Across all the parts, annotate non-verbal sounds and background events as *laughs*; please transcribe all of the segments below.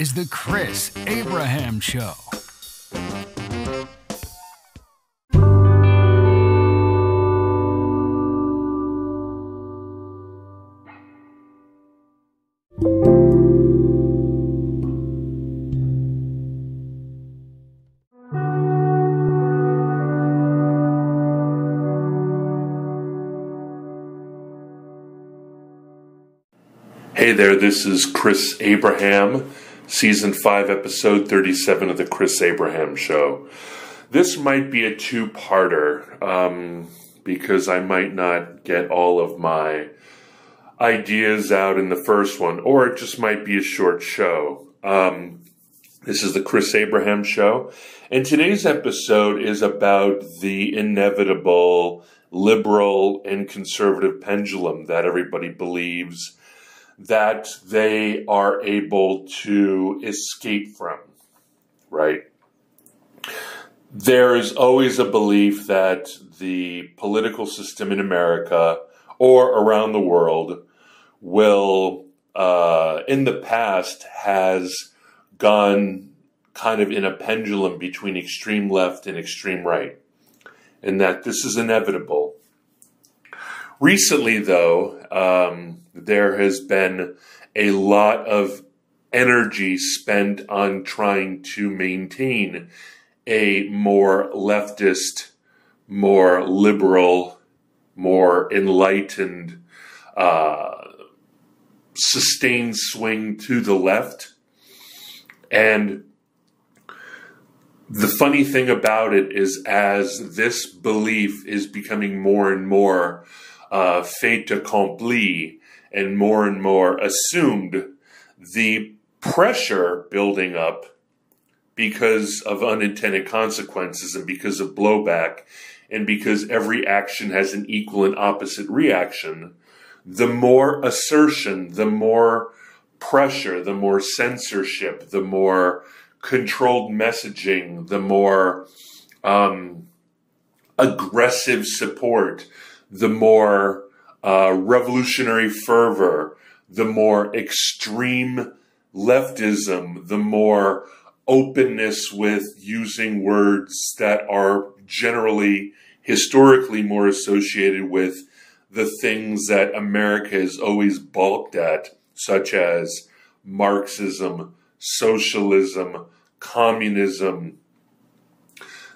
Is the Chris Abraham Show. Hey there, this is Chris Abraham, Season 5, Episode 37 of The Chris Abraham Show. This might be a two parter um, because I might not get all of my ideas out in the first one, or it just might be a short show. Um, this is The Chris Abraham Show, and today's episode is about the inevitable liberal and conservative pendulum that everybody believes that they are able to escape from, right? There is always a belief that the political system in America or around the world will, uh, in the past, has gone kind of in a pendulum between extreme left and extreme right, and that this is inevitable. Recently, though, um, there has been a lot of energy spent on trying to maintain a more leftist, more liberal, more enlightened, uh, sustained swing to the left. And the funny thing about it is, as this belief is becoming more and more uh, fait accompli, and more and more assumed the pressure building up because of unintended consequences and because of blowback and because every action has an equal and opposite reaction, the more assertion, the more pressure, the more censorship, the more controlled messaging, the more um, aggressive support, the more uh, revolutionary fervor, the more extreme leftism, the more openness with using words that are generally historically more associated with the things that America has always balked at, such as Marxism, socialism, communism.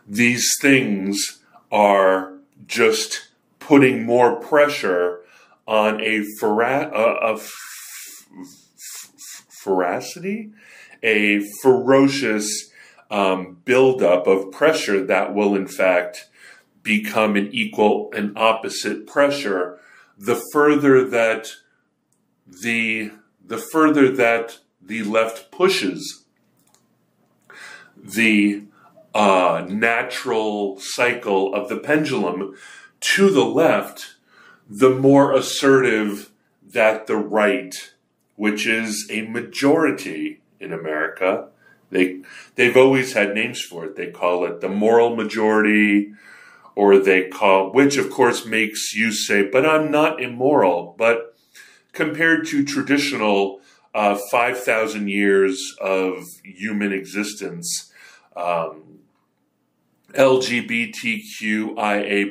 These things are just putting more pressure on a, ferocity, a ferocious um, buildup of pressure that will, in fact, become an equal and opposite pressure. The further that the the further that the left pushes the uh, natural cycle of the pendulum to the left, the more assertive that the right, which is a majority in America, they they've always had names for it. They call it the moral majority, or they call which of course makes you say, "But I'm not immoral." But compared to traditional uh, five thousand years of human existence. Um, LGBTQIA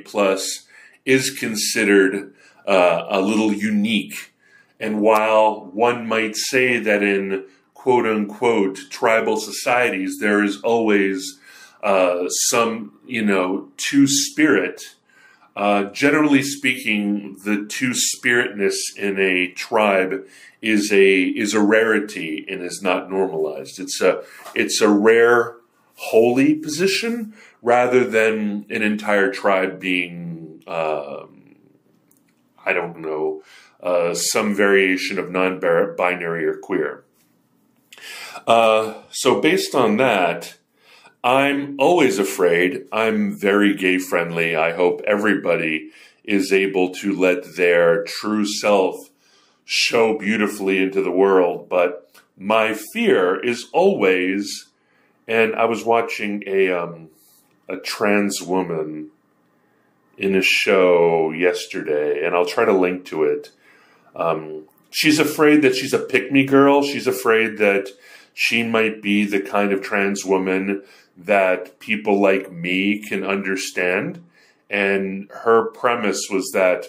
plus is considered uh, a little unique. And while one might say that in quote unquote tribal societies, there is always uh, some, you know, two spirit, uh, generally speaking, the two spiritness in a tribe is a is a rarity and is not normalized. It's a it's a rare holy position rather than an entire tribe being, um, I don't know, uh, some variation of non binary or queer. Uh, so, based on that, I'm always afraid. I'm very gay friendly. I hope everybody is able to let their true self show beautifully into the world. But my fear is always, and I was watching a um, a trans woman in a show yesterday, and I'll try to link to it. Um, she's afraid that she's a pick me girl. She's afraid that she might be the kind of trans woman that people like me can understand. And her premise was that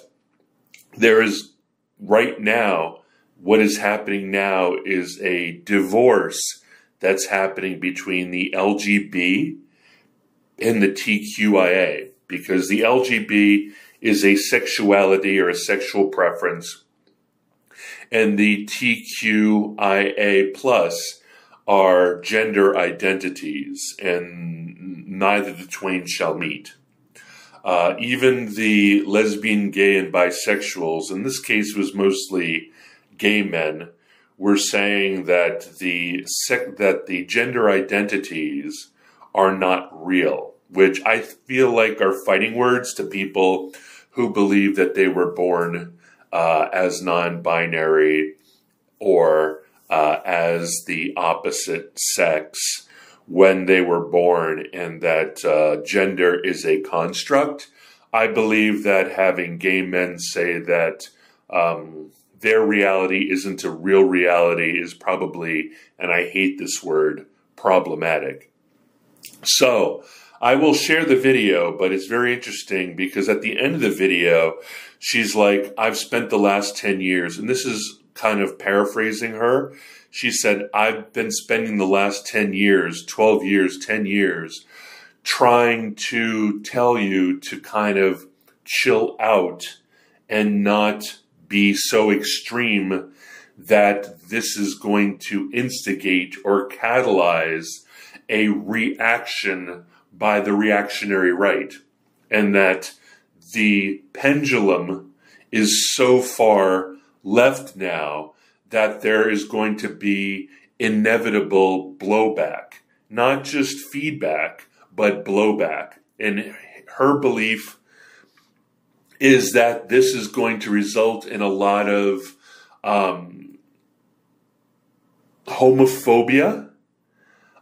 there is right now, what is happening now is a divorce that's happening between the LGB and the TQIA because the LGB is a sexuality or a sexual preference and the TQIA plus are gender identities and neither the twain shall meet. Uh, even the lesbian, gay, and bisexuals, in this case was mostly gay men, were saying that the that the gender identities are not real, which I feel like are fighting words to people who believe that they were born uh, as non-binary or uh, as the opposite sex when they were born and that uh, gender is a construct. I believe that having gay men say that um, their reality isn't a real reality is probably, and I hate this word, problematic. So, I will share the video, but it's very interesting because at the end of the video, she's like, I've spent the last 10 years, and this is kind of paraphrasing her. She said, I've been spending the last 10 years, 12 years, 10 years trying to tell you to kind of chill out and not be so extreme that this is going to instigate or catalyze a reaction by the reactionary right. And that the pendulum is so far left now that there is going to be inevitable blowback, not just feedback, but blowback. And her belief is that this is going to result in a lot of um, homophobia,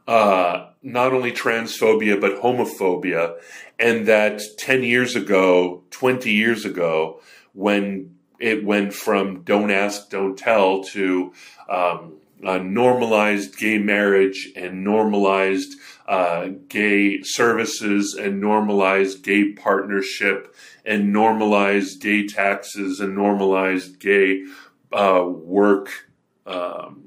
uh, not only transphobia, but homophobia. And that 10 years ago, 20 years ago, when it went from don't ask, don't tell to um, normalized gay marriage and normalized uh, gay services and normalized gay partnership and normalize gay taxes and normalize gay uh, work um,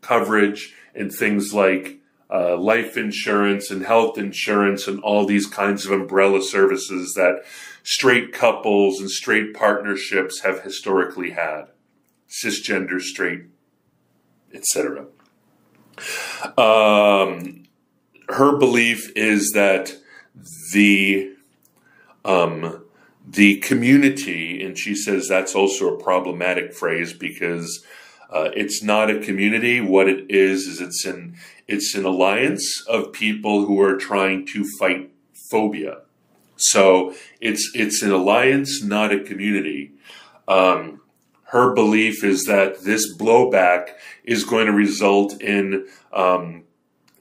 coverage and things like uh, life insurance and health insurance and all these kinds of umbrella services that straight couples and straight partnerships have historically had, cisgender, straight, etc. Um, her belief is that the um, the community, and she says that's also a problematic phrase because uh, it's not a community. What it is is it's an it's an alliance of people who are trying to fight phobia. So it's it's an alliance, not a community. Um, her belief is that this blowback is going to result in um,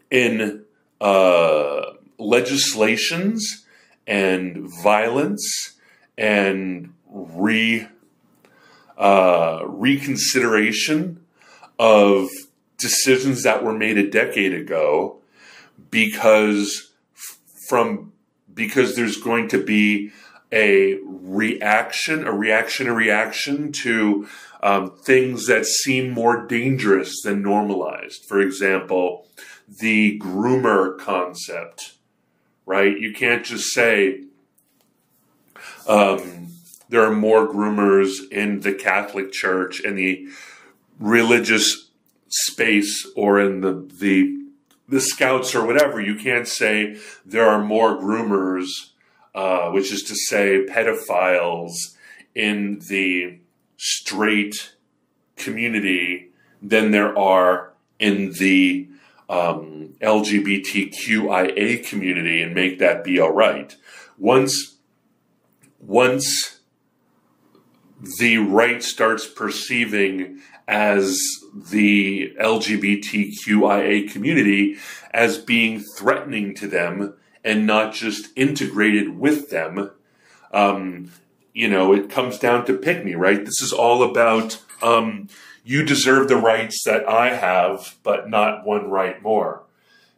in uh, legislations and violence and re uh, reconsideration of decisions that were made a decade ago because from because there's going to be a reaction, a reaction, a reaction to um, things that seem more dangerous than normalized. For example, the groomer concept, right? You can't just say um, there are more groomers in the Catholic Church and the religious space or in the the the scouts or whatever. You can't say there are more groomers, uh, which is to say pedophiles in the straight community than there are in the um, LGBTQIA community and make that be all right. Once, once the right starts perceiving as the LGBTQIA community as being threatening to them and not just integrated with them. Um, you know, it comes down to pick me, right? This is all about um, you deserve the rights that I have, but not one right more.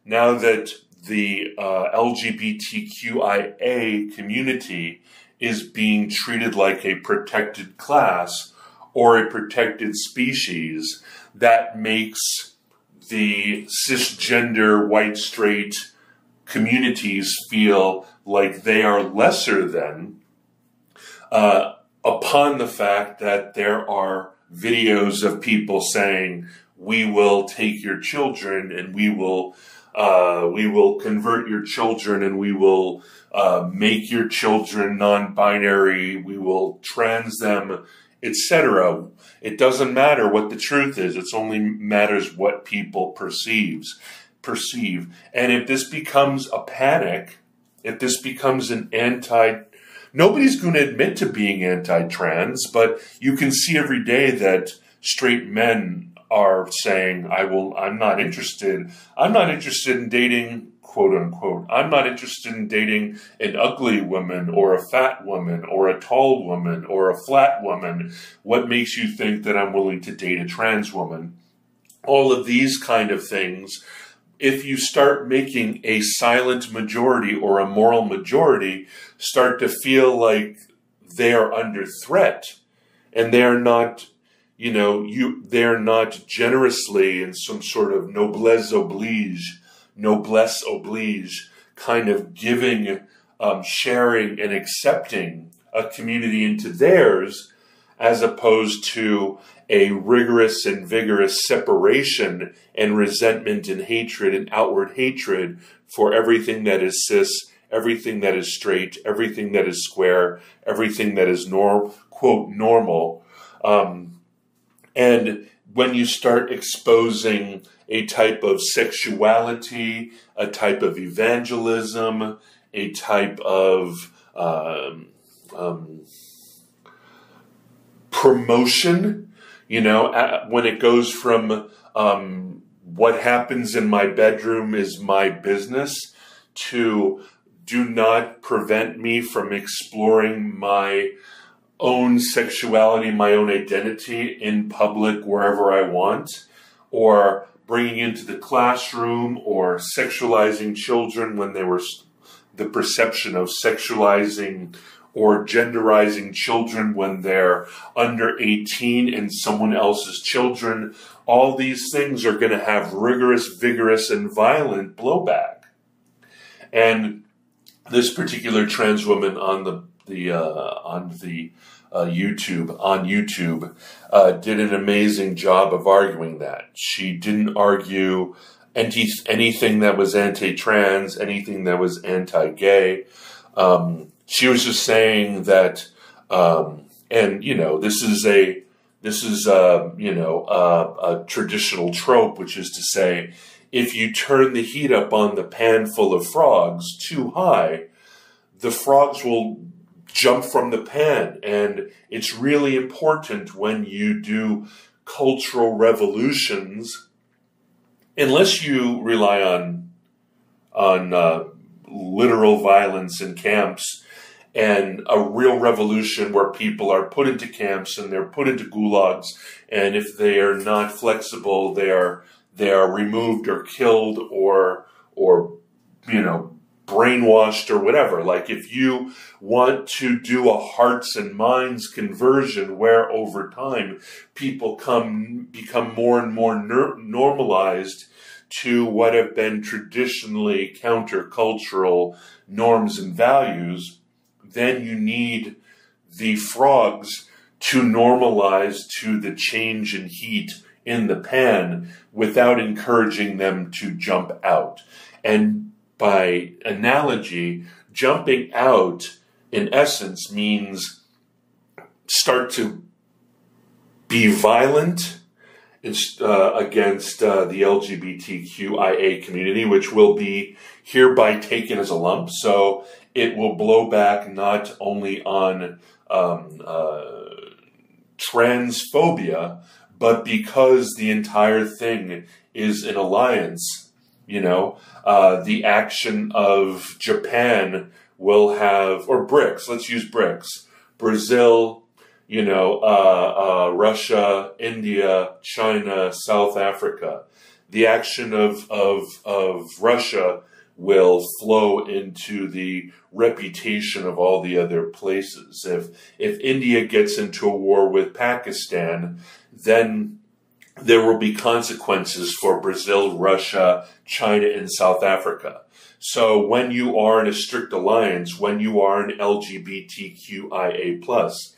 Now that the uh, LGBTQIA community is being treated like a protected class or a protected species, that makes the cisgender white straight communities feel like they are lesser than uh, upon the fact that there are videos of people saying, "We will take your children and we will." Uh, we will convert your children and we will uh, make your children non-binary. We will trans them, etc. It doesn't matter what the truth is. It only matters what people perceives perceive. And if this becomes a panic, if this becomes an anti nobody's going to admit to being anti-trans, but you can see every day that straight men are saying, I will, I'm not interested. I'm not interested in dating, quote unquote. I'm not interested in dating an ugly woman or a fat woman or a tall woman or a flat woman. What makes you think that I'm willing to date a trans woman? All of these kind of things. If you start making a silent majority or a moral majority start to feel like they are under threat and they are not you know, you they're not generously in some sort of noblesse oblige, noblesse oblige kind of giving, um, sharing, and accepting a community into theirs, as opposed to a rigorous and vigorous separation and resentment and hatred and outward hatred for everything that is cis, everything that is straight, everything that is square, everything that is norm, quote normal. Um, and when you start exposing a type of sexuality, a type of evangelism, a type of um, um, promotion, you know, when it goes from um, what happens in my bedroom is my business to do not prevent me from exploring my own sexuality, my own identity in public wherever I want, or bringing into the classroom, or sexualizing children when they were the perception of sexualizing or genderizing children when they're under 18 and someone else's children. All these things are going to have rigorous, vigorous, and violent blowback. And this particular trans woman on the the uh, on the uh, YouTube on YouTube uh, did an amazing job of arguing that. She didn't argue any, anything that was anti-trans, anything that was anti-gay. Um, she was just saying that, um, and you know, this is a this is a you know a, a traditional trope, which is to say, if you turn the heat up on the pan full of frogs too high, the frogs will jump from the pen. And it's really important when you do cultural revolutions, unless you rely on on uh, literal violence in camps and a real revolution where people are put into camps and they're put into gulags and if they are not flexible they are they are removed or killed or or you know brainwashed or whatever. Like if you want to do a hearts and minds conversion where over time people come become more and more ner- normalized to what have been traditionally countercultural norms and values, then you need the frogs to normalize to the change in heat in the pan without encouraging them to jump out. And by analogy, jumping out in essence means start to be violent uh, against uh, the LGBTQIA community, which will be hereby taken as a lump. So it will blow back not only on um, uh, transphobia, but because the entire thing is an alliance you know, uh, the action of Japan will have, or BRICS, let's use BRICS, Brazil, you know, uh, uh, Russia, India, China, South Africa. The action of, of, of Russia will flow into the reputation of all the other places. If, if India gets into a war with Pakistan, then there will be consequences for Brazil, Russia, China, and South Africa. So when you are in a strict alliance, when you are an LGBTQIA plus,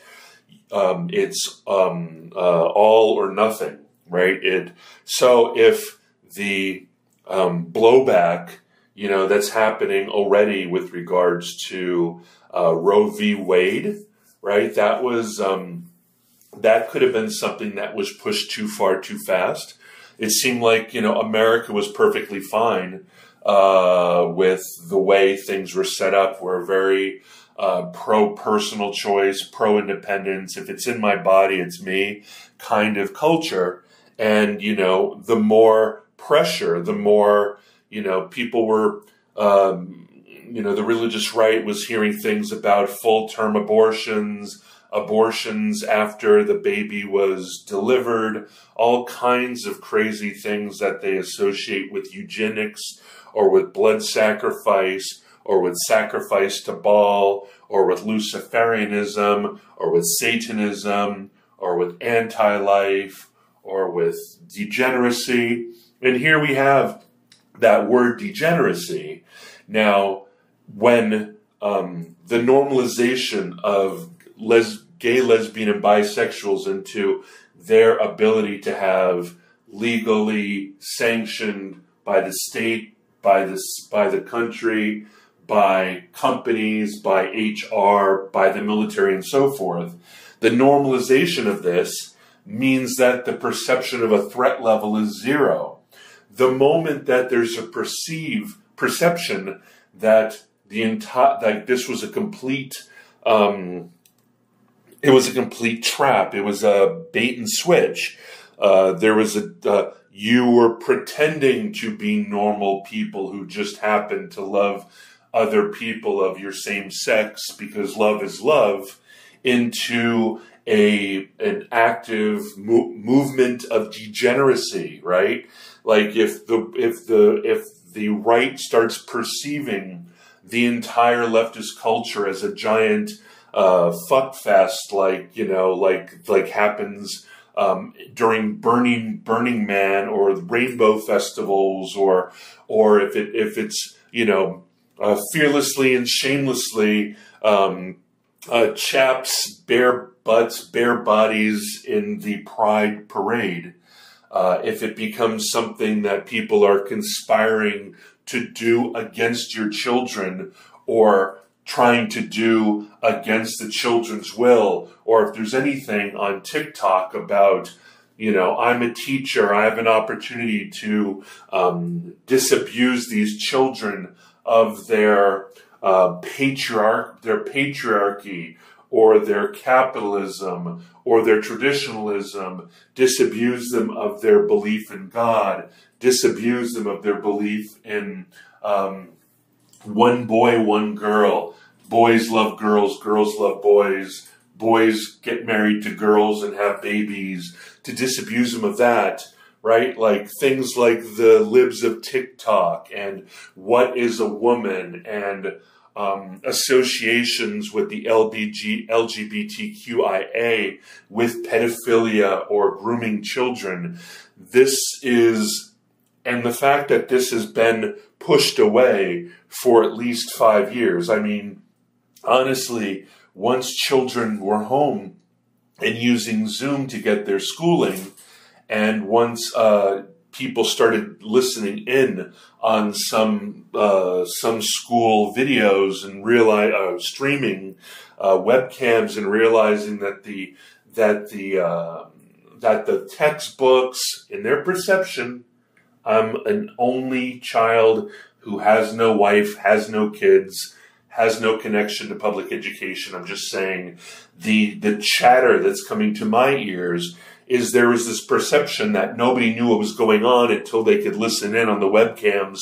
um, it's um, uh, all or nothing, right? It so if the um, blowback, you know, that's happening already with regards to uh, Roe v. Wade, right? That was um, that could have been something that was pushed too far too fast. It seemed like you know America was perfectly fine uh, with the way things were set up. We're very uh, pro personal choice, pro independence. If it's in my body, it's me kind of culture. And, you know, the more pressure, the more, you know, people were, um, you know, the religious right was hearing things about full term abortions, abortions after the baby was delivered, all kinds of crazy things that they associate with eugenics or with blood sacrifice or with sacrifice to Baal or with Luciferianism or with Satanism or with anti life or with degeneracy. And here we have that word degeneracy. Now, when um, the normalization of les- gay, lesbian, and bisexuals into their ability to have legally sanctioned by the state by this by the country, by companies, by HR, by the military, and so forth. The normalization of this means that the perception of a threat level is zero. The moment that there's a perceive perception that the entire that this was a complete um, it was a complete trap. It was a bait and switch. Uh, there was a uh, you were pretending to be normal people who just happened to love other people of your same sex because love is love into a an active mo- movement of degeneracy right like if the if the if the right starts perceiving the entire leftist culture as a giant uh, fuck fest like you know like like happens um, during Burning Burning Man or rainbow festivals, or or if it if it's you know uh, fearlessly and shamelessly um, uh, chaps bare butts bare bodies in the Pride parade. Uh, if it becomes something that people are conspiring to do against your children or trying to do against the children's will, or if there's anything on TikTok about, you know, I'm a teacher, I have an opportunity to um, disabuse these children of their uh, patriarch, their patriarchy, or their capitalism, or their traditionalism, disabuse them of their belief in God, disabuse them of their belief in um, one boy, one girl. Boys love girls, girls love boys. Boys get married to girls and have babies. To disabuse them of that, right? Like things like the libs of TikTok and what is a woman and um, associations with the LBG, LGBTQIA with pedophilia or grooming children. This is, and the fact that this has been pushed away for at least five years. I mean, honestly, once children were home and using Zoom to get their schooling, and once uh, people started listening in on some uh, some school videos and realize uh, streaming uh, webcams and realizing that the that the uh, that the textbooks in their perception I'm an only child who has no wife, has no kids, has no connection to public education. I'm just saying the the chatter that's coming to my ears is there was this perception that nobody knew what was going on until they could listen in on the webcams.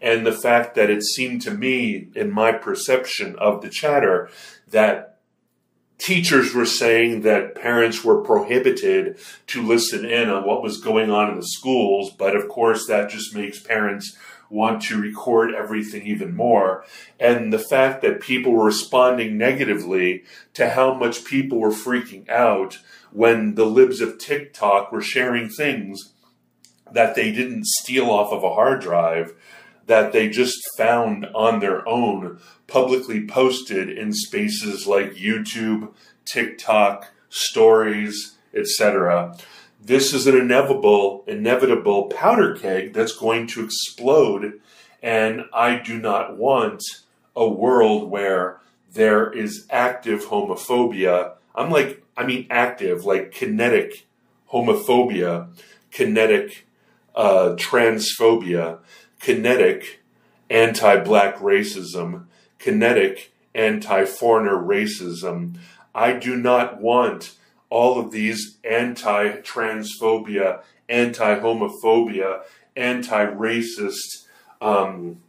And the fact that it seemed to me, in my perception of the chatter, that teachers were saying that parents were prohibited to listen in on what was going on in the schools, but of course that just makes parents want to record everything even more. And the fact that people were responding negatively to how much people were freaking out when the libs of TikTok were sharing things that they didn't steal off of a hard drive, that they just found on their own, publicly posted in spaces like YouTube, TikTok, stories, etc. This is an inevitable, inevitable powder keg that's going to explode, and I do not want a world where there is active homophobia. I'm like, I mean, active, like kinetic homophobia, kinetic uh, transphobia, kinetic anti black racism, kinetic anti foreigner racism. I do not want all of these anti transphobia, anti homophobia, anti racist um,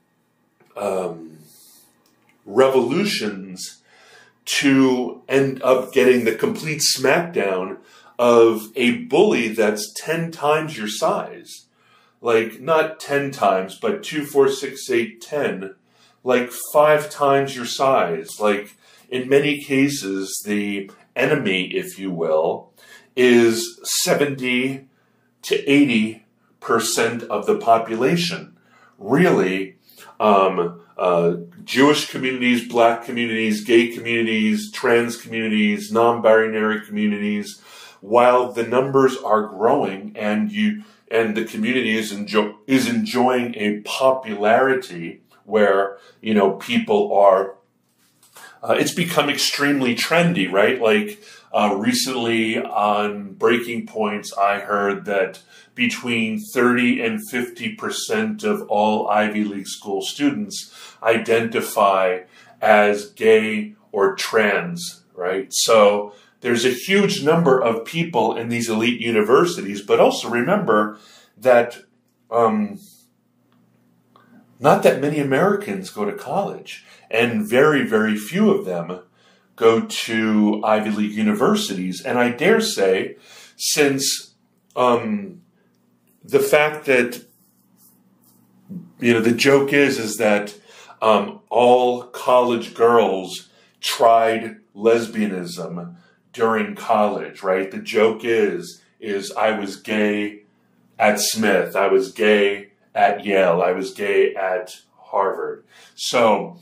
um, revolutions to end up getting the complete smackdown of a bully that's 10 times your size. Like, not 10 times, but 2, 4, 6, 8, 10. Like, five times your size. Like, in many cases, the enemy, if you will, is 70 to 80 percent of the population. Really, um, uh, Jewish communities, black communities, gay communities, trans communities, non-binary communities, while the numbers are growing and you and the community is is enjoying a popularity where you know people are uh, it's become extremely trendy right? Like uh, recently on breaking points i heard that between 30 and 50 percent of all ivy league school students identify as gay or trans right? So there's a huge number of people in these elite universities, but also remember that um, not that many Americans go to college, and very, very few of them go to Ivy League universities. And I dare say, since um, the fact that you know the joke is is that um, all college girls tried lesbianism during college, right? The joke is, is I was gay at Smith. I was gay at Yale. I was gay at Harvard. So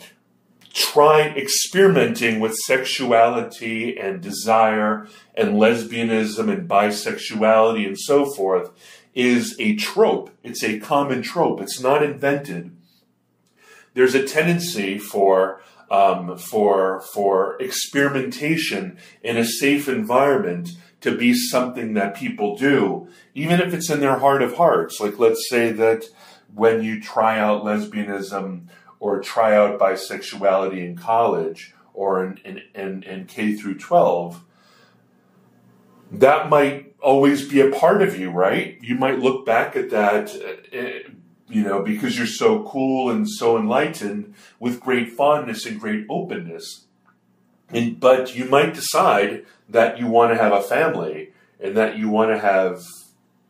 trying, experimenting with sexuality and desire and lesbianism and bisexuality and so forth is a trope. It's a common trope. It's not invented. There's a tendency for um, for for experimentation in a safe environment to be something that people do, even if it's in their heart of hearts. Like let's say that when you try out lesbianism or try out bisexuality in college or in, in, in, in K through 12, that might always be a part of you, right? You might look back at that uh, you know, because you're so cool and so enlightened with great fondness and great openness. And, but you might decide that you want to have a family and that you want to have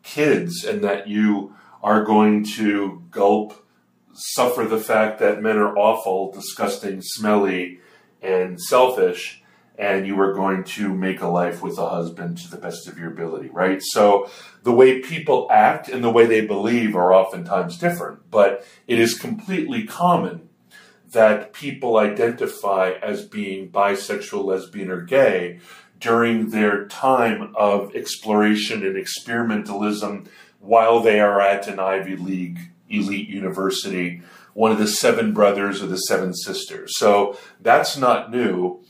kids and that you are going to gulp, suffer the fact that men are awful, disgusting, smelly, and selfish and you are going to make a life with a husband to the best of your ability, right? So the way people act and the way they believe are oftentimes different, but it is completely common that people identify as being bisexual, lesbian, or gay during their time of exploration and experimentalism while they are at an Ivy League elite university, one of the seven brothers or the seven sisters. So that's not new.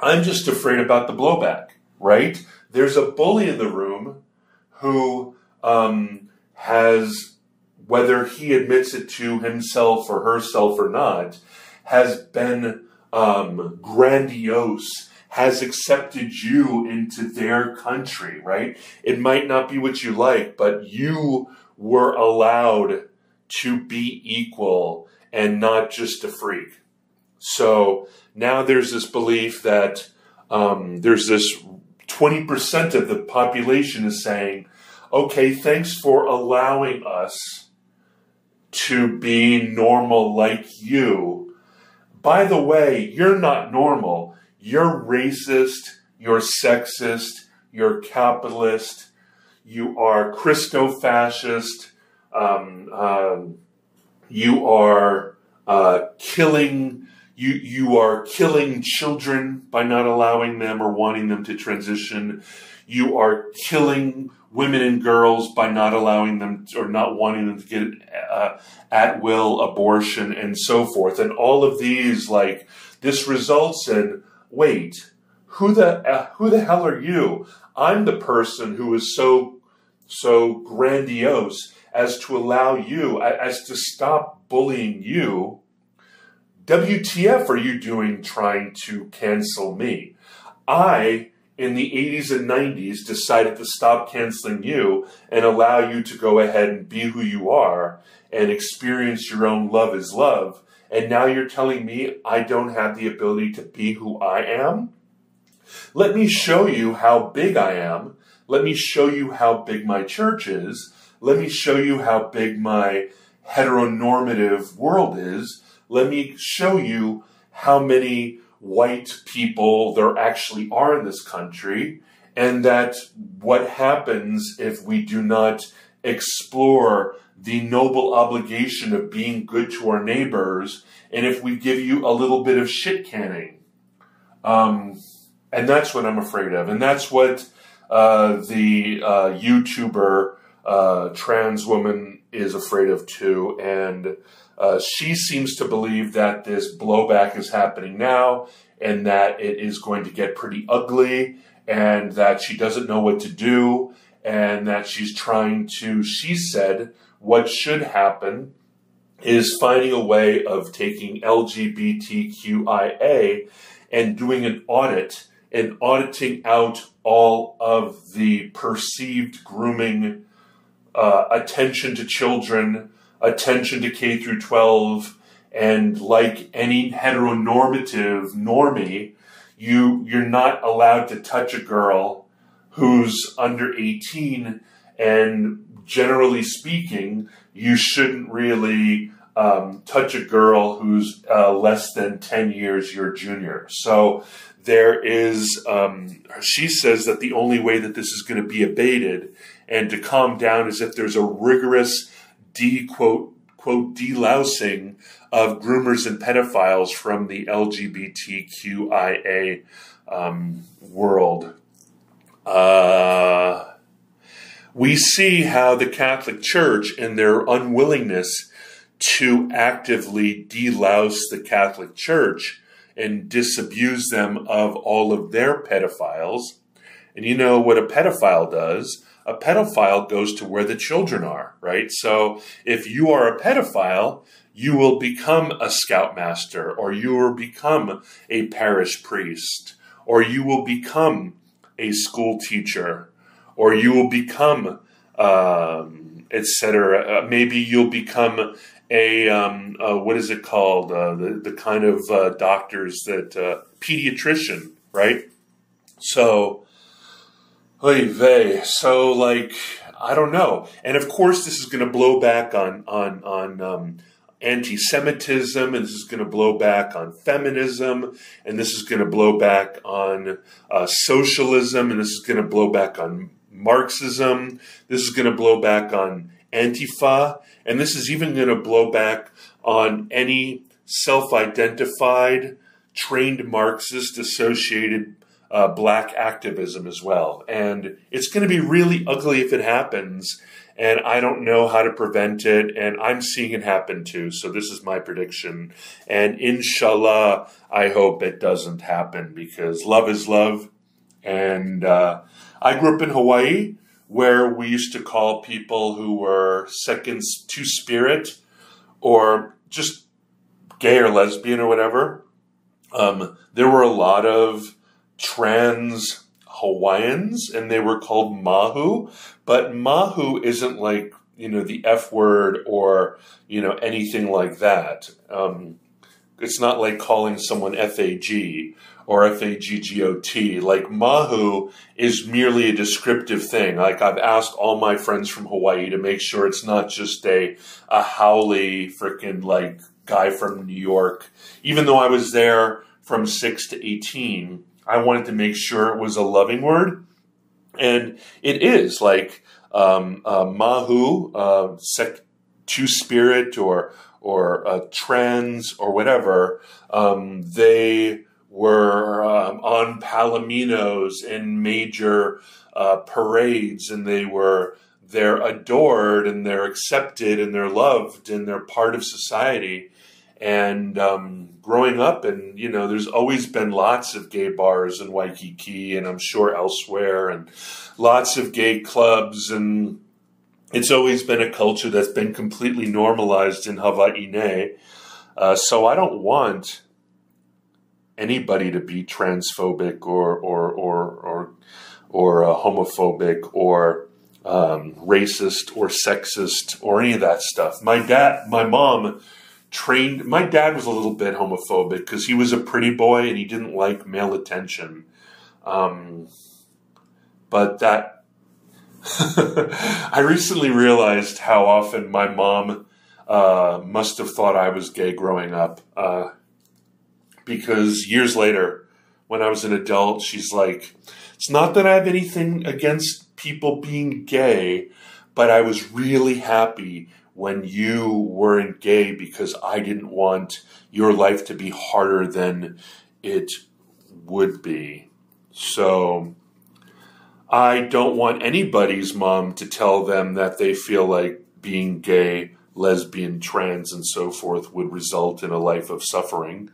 I'm just afraid about the blowback, right? There's a bully in the room who um, has, whether he admits it to himself or herself or not, has been um, grandiose, has accepted you into their country, right? It might not be what you like, but you were allowed to be equal and not just a freak. So now there's this belief that um, there's this 20% of the population is saying, okay, thanks for allowing us to be normal like you. By the way, you're not normal. You're racist, you're sexist, you're capitalist, you are Christo fascist, um, um, you are uh, killing you you are killing children by not allowing them or wanting them to transition. You are killing women and girls by not allowing them to, or not wanting them to get uh, at will abortion and so forth. And all of these, like this, results in wait, who the uh, who the hell are you? I'm the person who is so so grandiose as to allow you as to stop bullying you WTF are you doing trying to cancel me? I, in the 80s and 90s, decided to stop canceling you and allow you to go ahead and be who you are and experience your own love is love. And now you're telling me I don't have the ability to be who I am? Let me show you how big I am. Let me show you how big my church is. Let me show you how big my heteronormative world is let me show you how many white people there actually are in this country, and that what happens if we do not explore the noble obligation of being good to our neighbors, and if we give you a little bit of shit canning. Um, and that's what I'm afraid of. And that's what uh, the uh, YouTuber uh, trans woman is afraid of too. And uh, she seems to believe that this blowback is happening now and that it is going to get pretty ugly and that she doesn't know what to do and that she's trying to, she said, what should happen is finding a way of taking LGBTQIA and doing an audit and auditing out all of the perceived grooming, uh, attention to children, attention to K through 12 and like any heteronormative normie, you you're not allowed to touch a girl who's under 18 and generally speaking, you shouldn't really um, touch a girl who's uh, less than 10 years your junior. So there is, um, she says that the only way that this is going to be abated and to calm down as if there's a rigorous de quote quote delousing of groomers and pedophiles from the LGBTQIA um, world. Uh, we see how the Catholic Church, in their unwillingness to actively delouse the Catholic Church and disabuse them of all of their pedophiles, and you know what a pedophile does? a pedophile goes to where the children are, right? So if you are a pedophile, you will become a scoutmaster or you will become a parish priest or you will become a school teacher or you will become um, etc. Uh, maybe you'll become a um, uh, what is it called? Uh, the the kind of uh, doctors that uh, pediatrician, right? So Oy vey. So like I don't know. And of course this is going to blow back on on on um, anti-Semitism, and this is going to blow back on feminism, and this is going to blow back on uh, socialism, and this is going to blow back on Marxism. This is going to blow back on Antifa, and this is even going to blow back on any self-identified trained Marxist associated uh, black activism as well. And it's going to be really ugly if it happens. And I don't know how to prevent it. And I'm seeing it happen too. So this is my prediction. And inshallah, I hope it doesn't happen because love is love. And uh, I grew up in Hawaii where we used to call people who were second to spirit or just gay or lesbian or whatever. Um, there were a lot of trans Hawaiians and they were called Mahu, but Mahu isn't like, you know, the F word or, you know, anything like that. Um, it's not like calling someone FAG or F-A-G-G-O-T. Like Mahu is merely a descriptive thing. Like I've asked all my friends from Hawaii to make sure it's not just a, a haole freaking like guy from New York. Even though I was there from six to 18, I wanted to make sure it was a loving word. And it is like, um, uh, Mahu, uh, sec- two spirit or, or uh, trans or whatever, um, they were um, on palominos in major uh, parades, and they were they're adored and they're accepted and they're loved and they're part of society. And um, growing up, and you know, there's always been lots of gay bars in Waikiki, and I'm sure elsewhere, and lots of gay clubs, and it's always been a culture that's been completely normalized in Hawaii. Uh, so I don't want anybody to be transphobic or or or or or uh, homophobic or um, racist or sexist or any of that stuff. My dad, my mom trained. My dad was a little bit homophobic because he was a pretty boy and he didn't like male attention. Um, but that *laughs* I recently realized how often my mom uh, must have thought I was gay growing up. Uh, because years later, when I was an adult, she's like, it's not that I have anything against people being gay, but I was really happy when you weren't gay because I didn't want your life to be harder than it would be. So I don't want anybody's mom to tell them that they feel like being gay, lesbian, trans, and so forth would result in a life of suffering.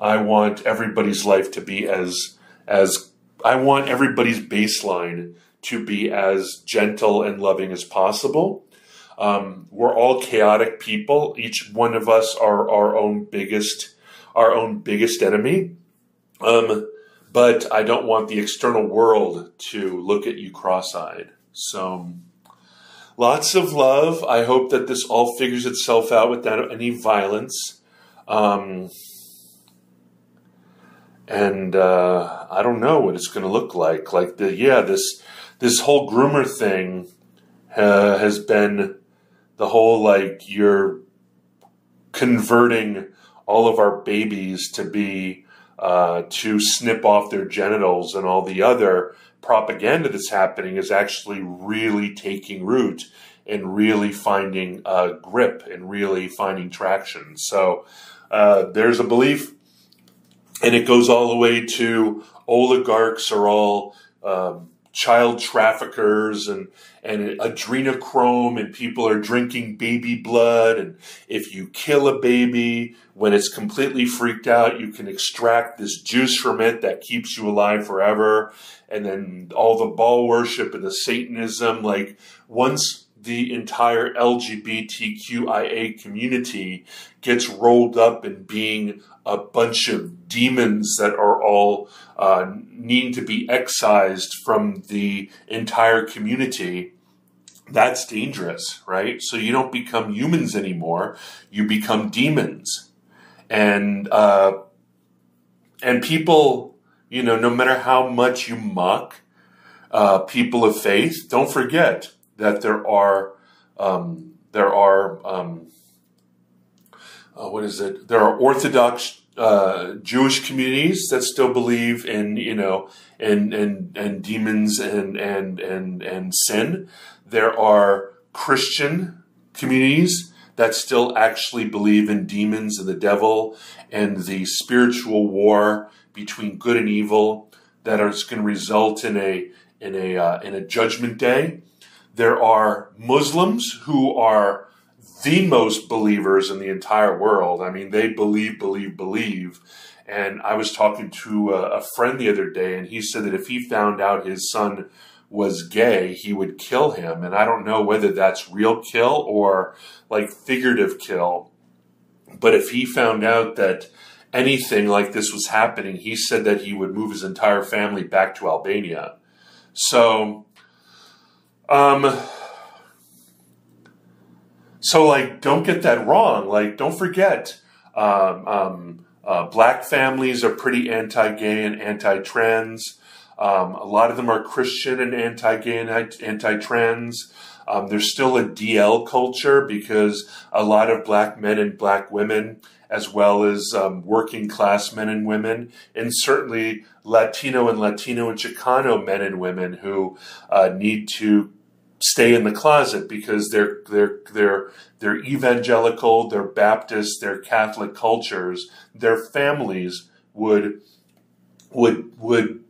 I want everybody's life to be as as I want everybody's baseline to be as gentle and loving as possible. Um, we're all chaotic people. Each one of us are our own biggest our own biggest enemy. Um, but I don't want the external world to look at you cross-eyed. So lots of love. I hope that this all figures itself out without any violence. Um, and uh, I don't know what it's going to look like. Like the yeah, this this whole groomer thing uh, has been the whole like you're converting all of our babies to be uh, to snip off their genitals and all the other propaganda that's happening is actually really taking root and really finding a grip and really finding traction. So uh, there's a belief and it goes all the way to oligarchs are all um, child traffickers and and adrenochrome and people are drinking baby blood. And if you kill a baby when it's completely freaked out you can extract this juice from it that keeps you alive forever. And then all the Baal worship and the satanism like once the entire LGBTQIA community gets rolled up in being a bunch of demons that are all uh, needing to be excised from the entire community, that's dangerous, right? So you don't become humans anymore; you become demons, and uh, and people, you know, no matter how much you mock uh, people of faith, don't forget that there are um, there are um, uh, what is it? There are Orthodox uh, Jewish communities that still believe in you know and and and demons and and and and sin. There are Christian communities that still actually believe in demons and the devil and the spiritual war between good and evil that is going to result in a in a uh, in a judgment day. There are Muslims who are the most believers in the entire world. I mean, they believe, believe, believe. And I was talking to a, a, friend the other day, and he said that if he found out his son was gay, he would kill him. And I don't know whether that's real kill or like figurative kill. But if he found out that anything like this was happening, he said that he would move his entire family back to Albania. So, um, so like, don't get that wrong. Like, don't forget, Um, um, uh, black families are pretty anti-gay and anti-trans. Um, a lot of them are Christian and anti-gay and anti-trans. Um, there's still a DL culture because a lot of black men and black women, as well as um, working class men and women, and certainly Latino and Latino and Chicano men and women who uh, need to stay in the closet because they're they're they're they're evangelical, they're Baptist, they're Catholic cultures. Their families would would would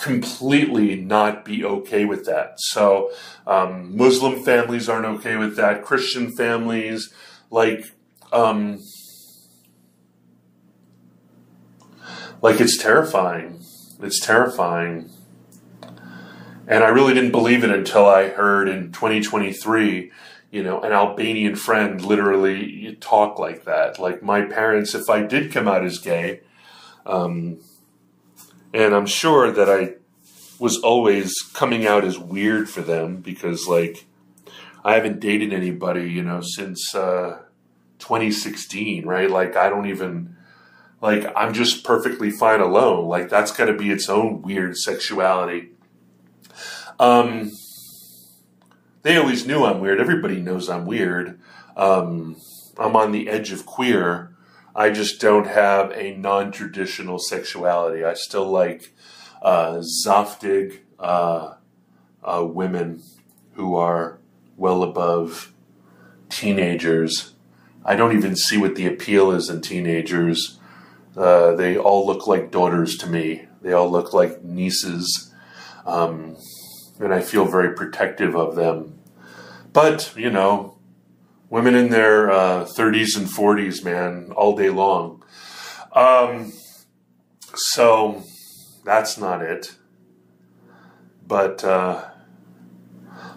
completely not be okay with that. So um, Muslim families aren't okay with that. Christian families, like um, like it's terrifying. It's terrifying. And I really didn't believe it until I heard in 2023, you know, an Albanian friend literally talk like that. Like my parents, if I did come out as gay, um, and I'm sure that I was always coming out as weird for them because, like, I haven't dated anybody, you know, since uh, 2016, right? Like, I don't even, like, I'm just perfectly fine alone. Like, that's got to be its own weird sexuality. Um, they always knew I'm weird. Everybody knows I'm weird. Um, I'm on the edge of queer. I just don't have a non traditional sexuality. I still like uh, Zaftig uh, uh, women who are well above teenagers. I don't even see what the appeal is in teenagers. Uh, they all look like daughters to me. They all look like nieces. Um, and I feel very protective of them. But, you know, women in their uh, 30s and 40s, man, all day long. Um, so that's not it. But uh,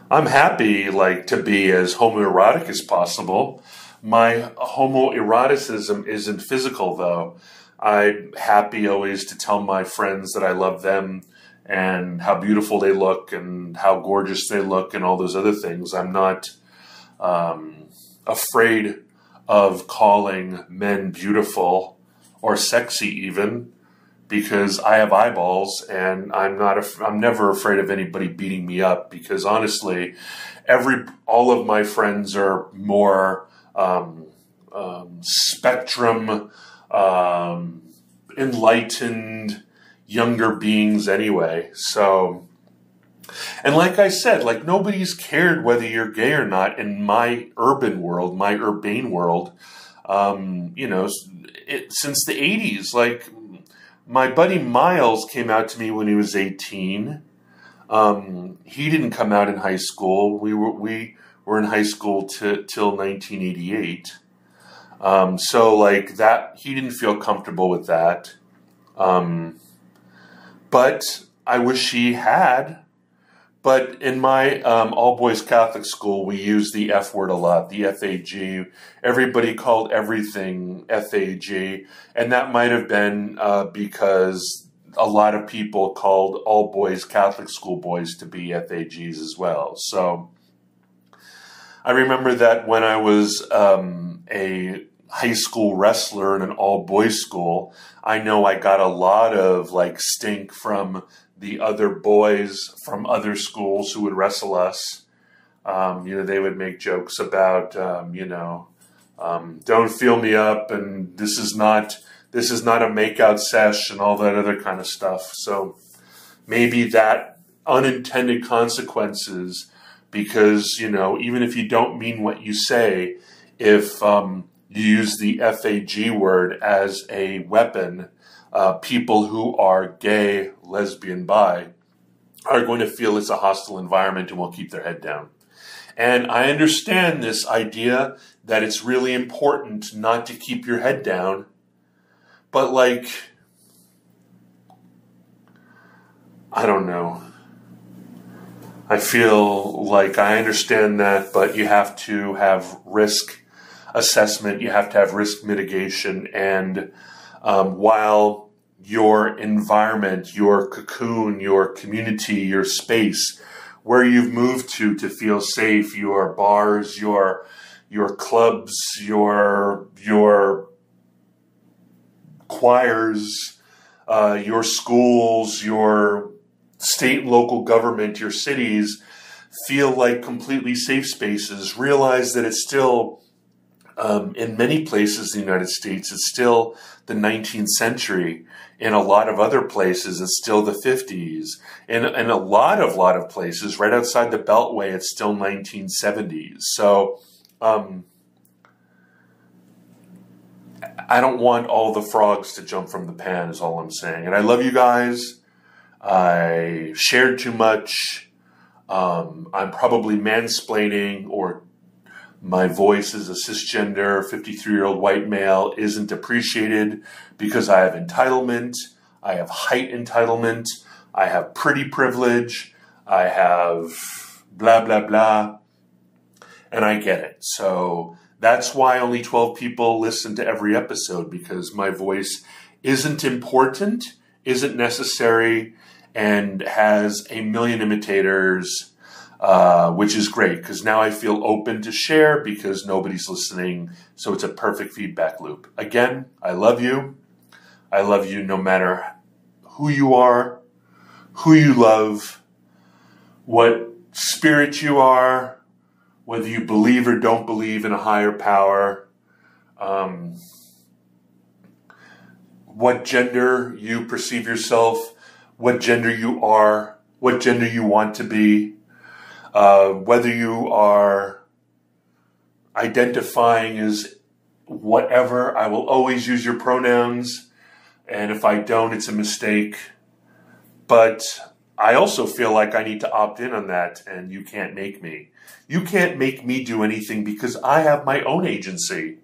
I'm happy, like, to be as homoerotic as possible. My homoeroticism isn't physical, though. I'm happy always to tell my friends that I love them and how beautiful they look and how gorgeous they look and all those other things. I'm not um, afraid of calling men beautiful or sexy even because I have eyeballs and I'm not af- I'm never afraid of anybody beating me up because honestly every all of my friends are more um, um, spectrum um, enlightened younger beings anyway. So, and like I said, like nobody's cared whether you're gay or not in my urban world, my urbane world. Um, you know, it, since the '80s, like my buddy Miles came out to me when he was 18. Um, he didn't come out in high school. We were we were in high school t- till 1988. Um, so like that, he didn't feel comfortable with that. Um, but I wish he had. But in my um, all boys Catholic school, we use the F word a lot, the FAG. Everybody called everything FAG. And that might have been uh, because a lot of people called all boys Catholic school boys to be FAGs as well. So I remember that when I was um, a high school wrestler in an all boys school, I know I got a lot of like stink from the other boys from other schools who would wrestle us. Um, you know, they would make jokes about, um, you know, um, don't feel me up, and this is not this is not a makeout sesh, and all that other kind of stuff. So maybe that unintended consequences, because you know, even if you don't mean what you say, if um, you use the FAG word as a weapon, uh, people who are gay, lesbian, bi are going to feel it's a hostile environment and will keep their head down. And I understand this idea that it's really important not to keep your head down, but like, I don't know. I feel like I understand that, but you have to have risk assessment, you have to have risk mitigation. And um, while your environment, your cocoon, your community, your space, where you've moved to to feel safe, your bars, your your clubs, your your choirs, uh, your schools, your state and local government, your cities feel like completely safe spaces. Realize that it's still, um, in many places in the United States, it's still the 19th century. In a lot of other places, it's still the 50s. In, in a lot of lot of places, right outside the Beltway, it's still 1970s. So, um, I don't want all the frogs to jump from the pan, is all I'm saying. And I love you guys. I shared too much. Um, I'm probably mansplaining, or my voice as a cisgender 53 year old white male isn't appreciated because I have entitlement. I have height entitlement. I have pretty privilege. I have blah, blah, blah. And I get it. So that's why only 12 people listen to every episode because my voice isn't important, isn't necessary, and has a million imitators, uh, which is great because now I feel open to share because nobody's listening. So it's a perfect feedback loop. Again, I love you. I love you no matter who you are, who you love, what spirit you are, whether you believe or don't believe in a higher power, um, what gender you perceive yourself, what gender you are, what gender you want to be, uh, whether you are identifying as whatever, I will always use your pronouns. And if I don't, it's a mistake. But I also feel like I need to opt in on that, and you can't make me. You can't make me do anything because I have my own agency.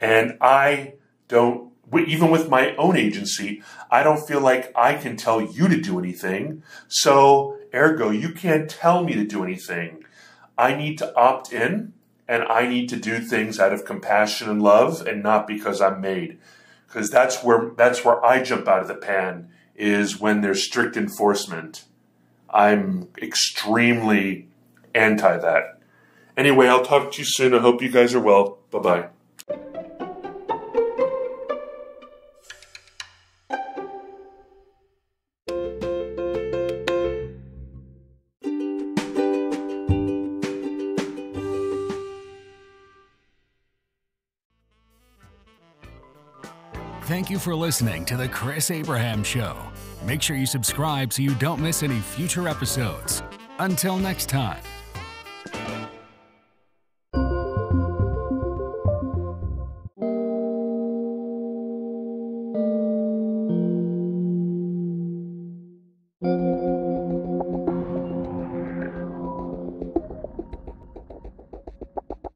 And I don't, even with my own agency, I don't feel like I can tell you to do anything. So, ergo, you can't tell me to do anything. I need to opt in and I need to do things out of compassion and love and not because I'm made. Because that's where, that's where I jump out of the pan is when there's strict enforcement. I'm extremely anti that. Anyway, I'll talk to you soon. I hope you guys are well. Bye bye. You for listening to The Chris Abraham Show. Make sure you subscribe so you don't miss any future episodes. Until next time.